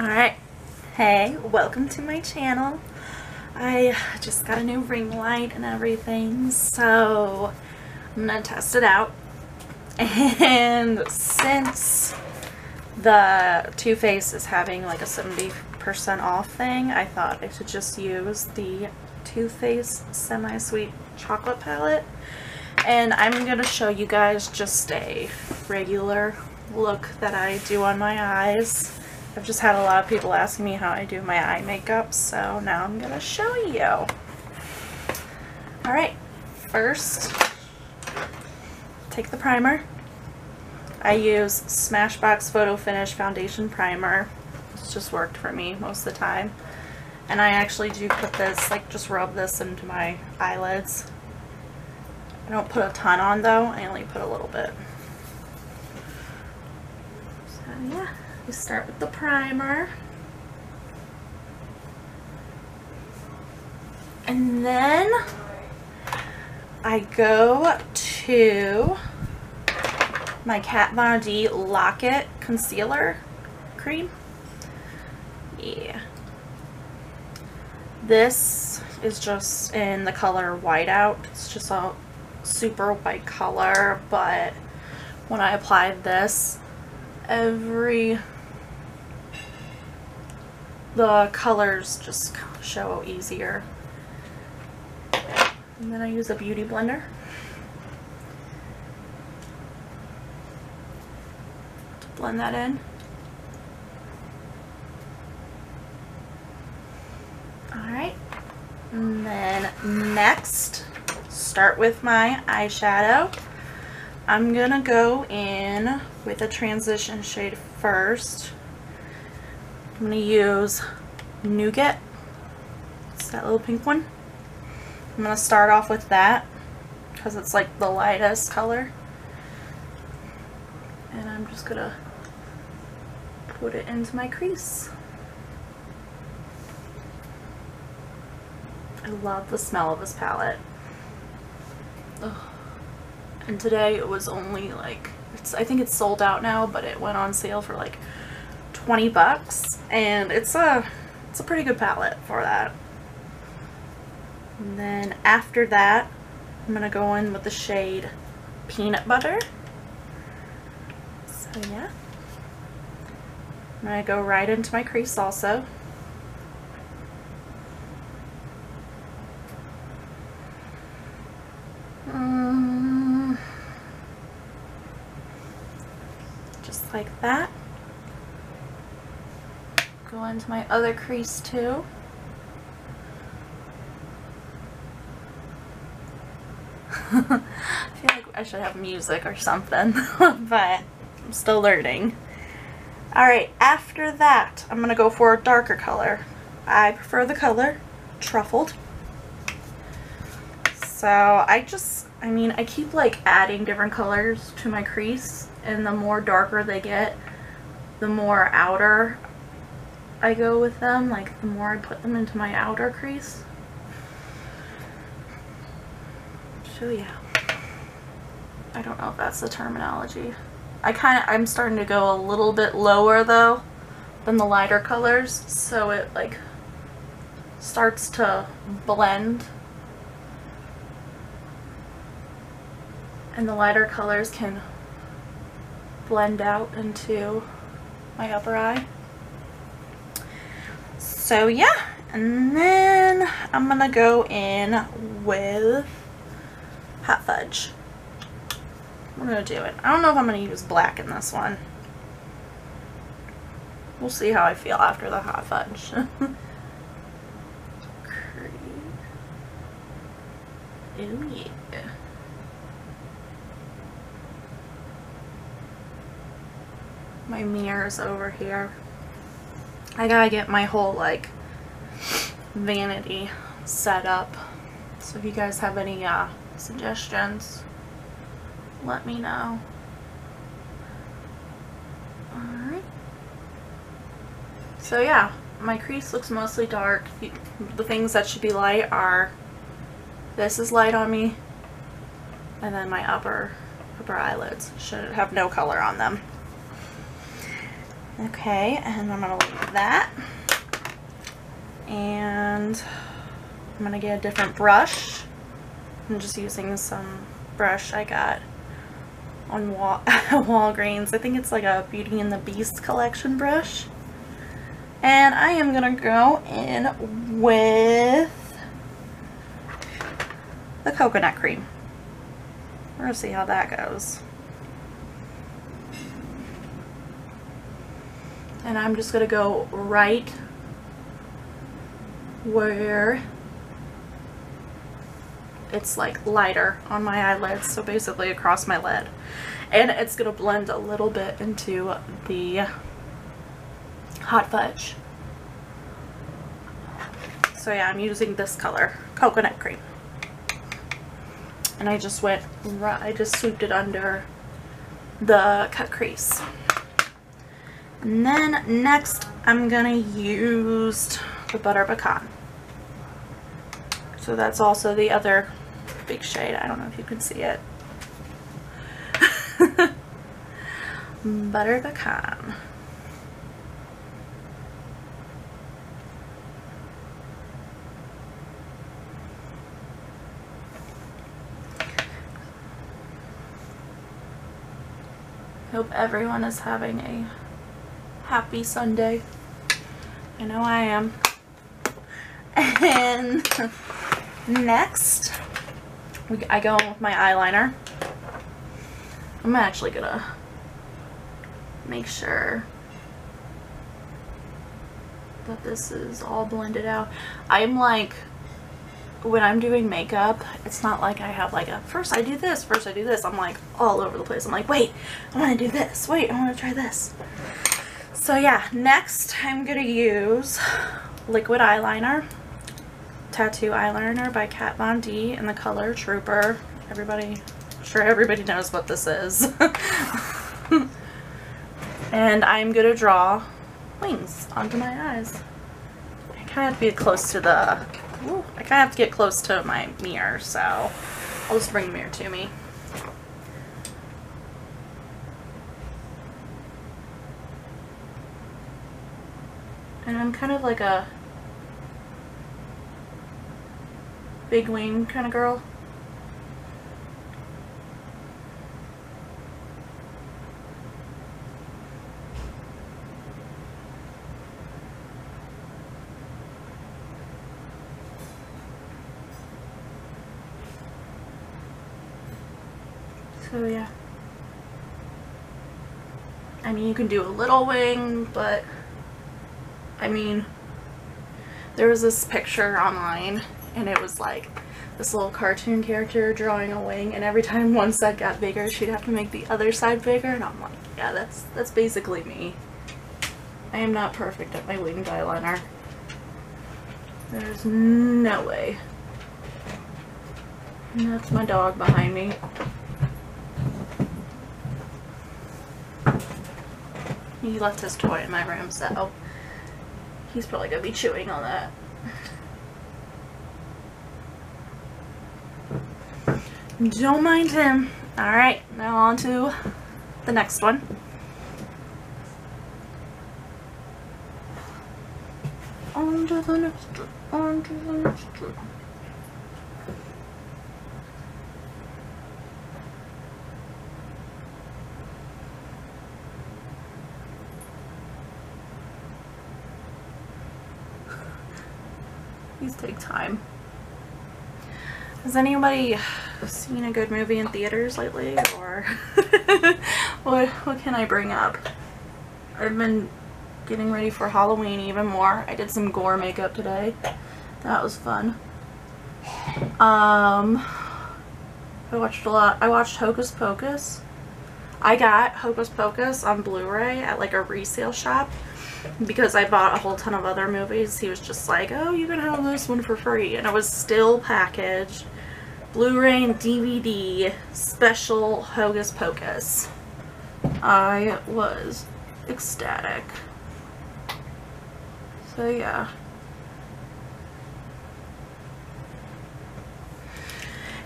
Alright, hey, welcome to my channel. I just got a new ring light and everything, so I'm gonna test it out. And since the Too Faced is having like a 70% off thing, I thought I should just use the Too Faced Semi-Sweet Chocolate Palette. And I'm gonna show you guys just a regular look that I do on my eyes. I've just had a lot of people asking me how I do my eye makeup, so now I'm gonna show you. Alright, first, take the primer. I use Smashbox Photo Finish Foundation Primer. It's just worked for me most of the time. And I actually do put this, like just rub this into my eyelids. I don't put a ton on though, I only put a little bit. So yeah. We start with the primer. And then I go to my Kat Von D Lock-It Concealer Cream. Yeah. This is just in the color Whiteout. It's just a super white color, but when I applied this, every the colors just show easier. And then I use a beauty blender. To blend that in. Alright. And then next, start with my eyeshadow. I'm gonna go in with a transition shade first. I'm going to use Nougat. It's that little pink one. I'm going to start off with that because it's like the lightest color. And I'm just going to put it into my crease. I love the smell of this palette. Ugh. And today it was only like, it's, I think it's sold out now, but it went on sale for like 20 bucks and it's a it's a pretty good palette for that. And then after that, I'm to go in with the shade Peanut Butter. So yeah. I'm to go right into my crease also. Mm. just like that go into my other crease too. I feel like I should have music or something, but I'm still learning. Alright, after that, I'm going to go for a darker color. I prefer the color Truffled. So I just, I mean, I keep like adding different colors to my crease, and the more darker they get, the more outer I go with them, like the more I put them into my outer crease. So yeah. I don't know if that's the terminology. I kind of, I'm starting to go a little bit lower though than the lighter colors, so it like starts to blend. And the lighter colors can blend out into my upper eye. So yeah, and then I'm gonna go in with Hot Fudge. We're gonna do it. I don't know if I'm gonna use black in this one. We'll see how I feel after the Hot Fudge. Oh yeah. My mirror's over here. I gotta get my whole like vanity set up. So if you guys have any uh, suggestions, let me know. Alright. So yeah, my crease looks mostly dark. The things that should be light are, this is light on me, and then my upper, upper eyelids should have no color on them. Okay, and I'm gonna leave that. And I'm gonna get a different brush. I'm just using some brush I got on Wal Walgreens. I think it's like a Beauty and the Beast collection brush. And I am gonna go in with the coconut cream. We're gonna see how that goes. And I'm just gonna go right where it's like lighter on my eyelids so basically across my lid. And it's gonna blend a little bit into the hot fudge. So yeah I'm using this color coconut cream. And I just went I just swooped it under the cut crease and then next I'm gonna use the butter pecan so that's also the other big shade. I don't know if you can see it. Butter pecan. Hope everyone is having a happy Sunday. I know I am. And next, I go with my eyeliner. I'm actually gonna make sure that this is all blended out. I'm like, when I'm doing makeup, it's not like I have like a, first I do this, first I do this. I'm like all over the place. I'm like, wait, I want to do this. Wait, I want to try this. So yeah, next I'm going to use liquid eyeliner. Tattoo Eyeliner by Kat Von D in the color Trooper. Everybody, I'm sure everybody knows what this is. and I'm going to draw wings onto my eyes. I kind of have to be close to the, ooh, I kind of have to get close to my mirror, so I'll just bring the mirror to me. I'm kind of like a big wing kind of girl. So yeah. I mean, you can do a little wing, but I mean, there was this picture online and it was like this little cartoon character drawing a wing and every time one side got bigger she'd have to make the other side bigger and I'm like yeah that's that's basically me. I am not perfect at my winged eyeliner there's no way. And that's my dog behind me. He left his toy in my room so he's probably gonna be chewing on that Don't mind him. Alright, now on to the next one. On to the next one. On to the next one. These take time. Has anybody seen a good movie in theaters lately or what, what can I bring up? I've been getting ready for Halloween even more. I did some gore makeup today. That was fun. Um, I watched a lot. I watched Hocus Pocus. I got Hocus Pocus on Blu-ray at like a resale shop because I bought a whole ton of other movies. He was just like, oh, you can have this one for free. And it was still packaged Blu-ray and DVD special Hocus Pocus. I was ecstatic. So yeah.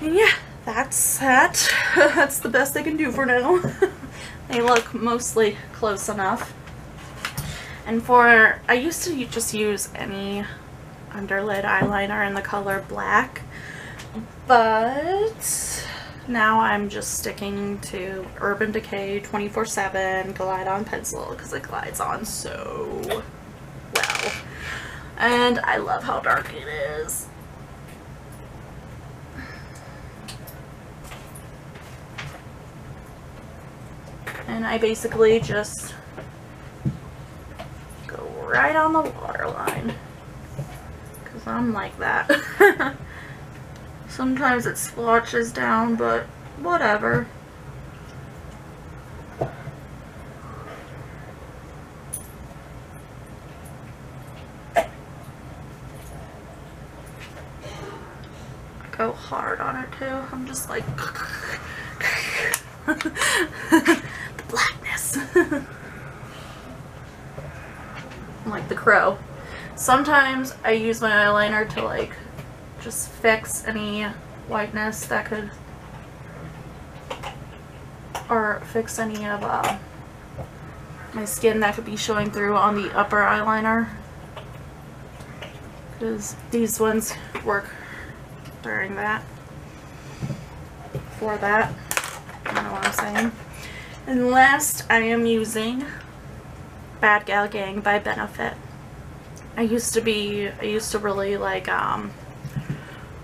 And yeah, that's that. that's the best I can do for now. they look mostly close enough. And for, I used to just use any underlid eyeliner in the color black, but now I'm just sticking to Urban Decay 24-7 Glide On Pencil because it glides on so well. And I love how dark it is. And I basically just right on the waterline. Because I'm like that. Sometimes it splotches down, but whatever. Go hard on it too. I'm just like the blackness. like the crow. Sometimes I use my eyeliner to like just fix any whiteness that could or fix any of uh, my skin that could be showing through on the upper eyeliner. Because these ones work during that. For that. I don't know what I'm saying? And last I am using Bad Gal Bang by Benefit I used to be I used to really like um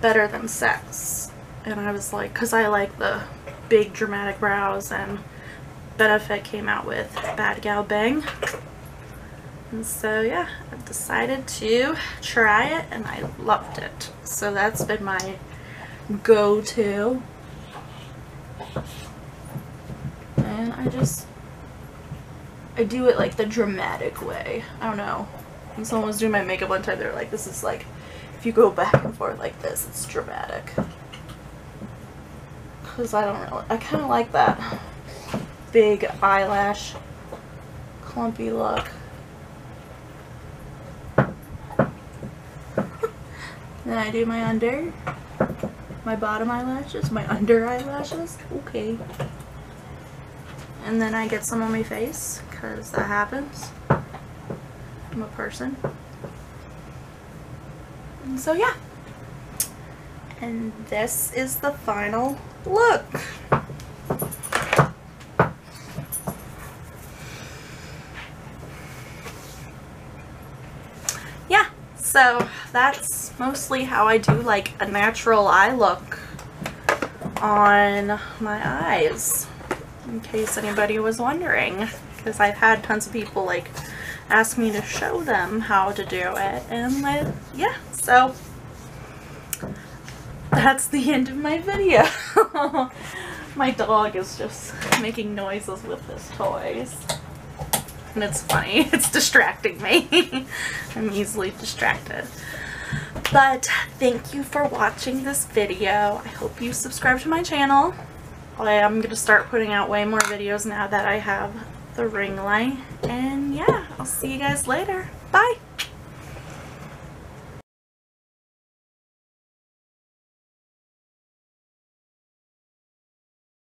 better than sex. And I was like, because I like the big dramatic brows and Benefit came out with Bad Gal Bang. And so yeah, I've decided to try it and I loved it. So that's been my go-to. And I just, I do it like the dramatic way. I don't know. When someone was doing my makeup one time, they were like, this is like if you go back and forth like this, it's dramatic. Because I don't really, I kind of like that big eyelash clumpy look. then I do my under, my bottom eyelashes, my under eyelashes. Okay. And then I get some on my face, because that happens. I'm a person so yeah. And this is the final look. Yeah, so that's mostly how I do like a natural eye look on my eyes in case anybody was wondering because I've had tons of people like ask me to show them how to do it and yeah so that's the end of my video. my dog is just making noises with his toys. And it's funny. It's distracting me. I'm easily distracted. But thank you for watching this video. I hope you subscribe to my channel. I am going to start putting out way more videos now that I have the ring light. And yeah, I'll see you guys later. Bye!